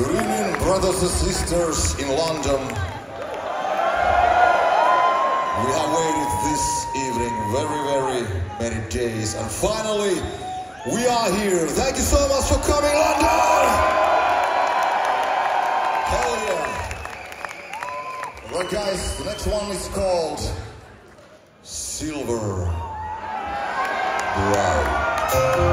Good brothers and sisters in London. We have waited this evening very, very many days, and finally, we are here. Thank you so much for coming, London! Hell yeah! Well guys, the next one is called Silver Bride.